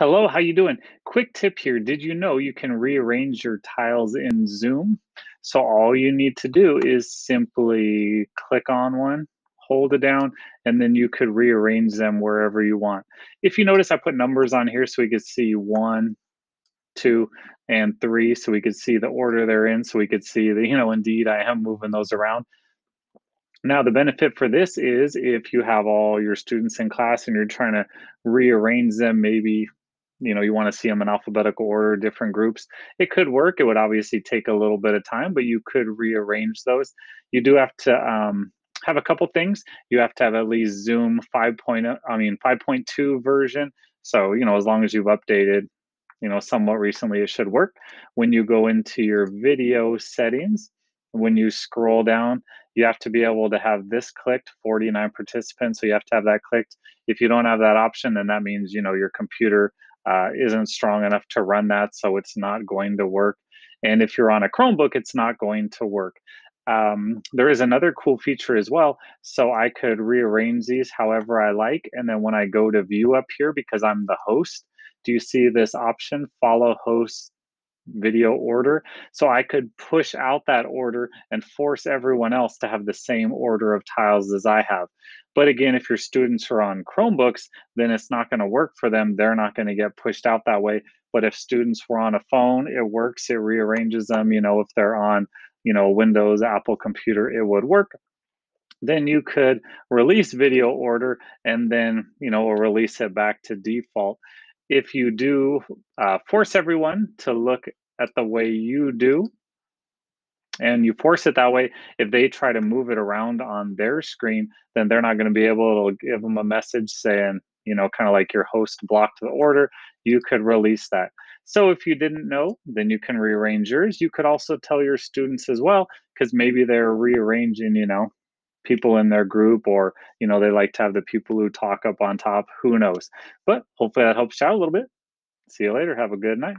Hello, how you doing? Quick tip here. Did you know you can rearrange your tiles in Zoom? So all you need to do is simply click on one, hold it down, and then you could rearrange them wherever you want. If you notice, I put numbers on here so we could see one, two, and three, so we could see the order they're in, so we could see that, you know, indeed I am moving those around. Now, the benefit for this is if you have all your students in class and you're trying to rearrange them, maybe you know you want to see them in alphabetical order different groups it could work it would obviously take a little bit of time but you could rearrange those. You do have to um, have a couple things you have to have at least zoom 5.0 i mean 5.2 version so you know as long as you've updated you know somewhat recently it should work. When you go into your video settings when you scroll down you have to be able to have this clicked 49 participants so you have to have that clicked. If you don't have that option then that means you know your computer uh, isn't strong enough to run that so it's not going to work. And if you're on a chromebook it's not going to work. Um, there is another cool feature as well so i could rearrange these however i like and then when i go to view up here because i'm the host do you see this option follow host video order. So I could push out that order and force everyone else to have the same order of tiles as I have. But again, if your students are on Chromebooks, then it's not going to work for them. They're not going to get pushed out that way. But if students were on a phone, it works. It rearranges them. You know, if they're on, you know, Windows, Apple computer, it would work then you could release video order and then you know release it back to default if you do uh, force everyone to look at the way you do, and you force it that way, if they try to move it around on their screen, then they're not going to be able to give them a message saying, you know, kind of like your host blocked the order. You could release that. So if you didn't know, then you can rearrange yours. You could also tell your students as well, because maybe they're rearranging, you know, people in their group or you know they like to have the people who talk up on top who knows? But hopefully that helps you out a little bit. See you later. Have a good night